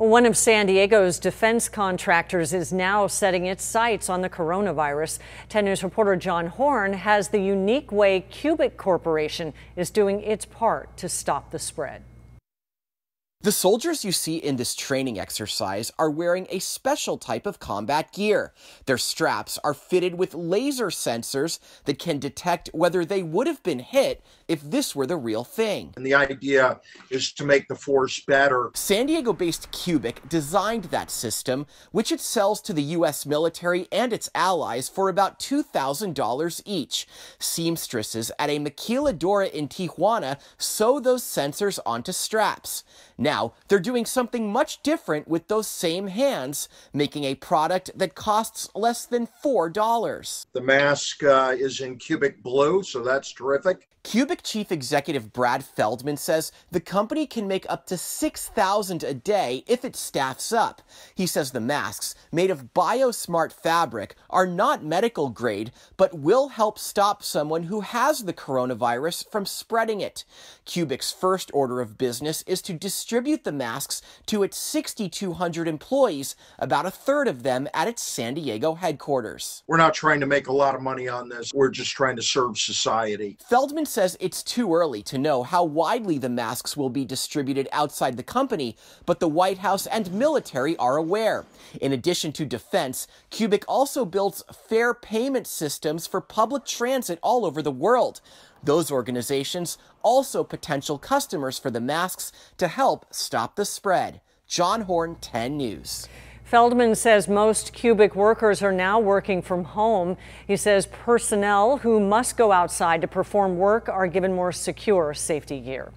One of San Diego's defense contractors is now setting its sights on the coronavirus. 10 News reporter John Horn has the unique way Cubic Corporation is doing its part to stop the spread. The soldiers you see in this training exercise are wearing a special type of combat gear. Their straps are fitted with laser sensors that can detect whether they would have been hit if this were the real thing. And the idea is to make the force better. San Diego based Cubic designed that system, which it sells to the U.S. military and its allies for about $2,000 each. Seamstresses at a maquiladora in Tijuana sew those sensors onto straps. Now, now, they're doing something much different with those same hands, making a product that costs less than $4. The mask uh, is in cubic blue, so that's terrific. Cubic Chief Executive Brad Feldman says the company can make up to 6,000 a day if it staffs up. He says the masks, made of biosmart fabric, are not medical grade, but will help stop someone who has the coronavirus from spreading it. Cubic's first order of business is to distribute the masks to its 6,200 employees, about a third of them at its San Diego headquarters. We're not trying to make a lot of money on this. We're just trying to serve society. Feldman says it's too early to know how widely the masks will be distributed outside the company, but the White House and military are aware. In addition to defense, Cubic also builds fare payment systems for public transit all over the world. Those organizations also potential customers for the masks to help stop the spread. John Horn, 10 News. Feldman says most Cubic workers are now working from home. He says personnel who must go outside to perform work are given more secure safety gear.